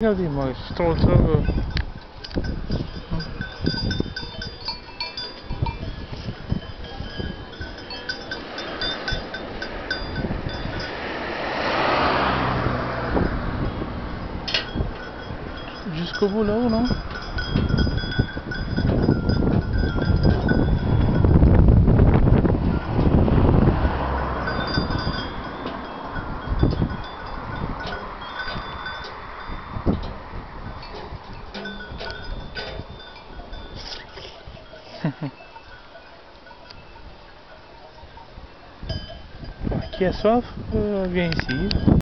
Regardez-moi, je te retrouve. Jusqu'au bout là-haut, non? Aqui é só uh, vencido.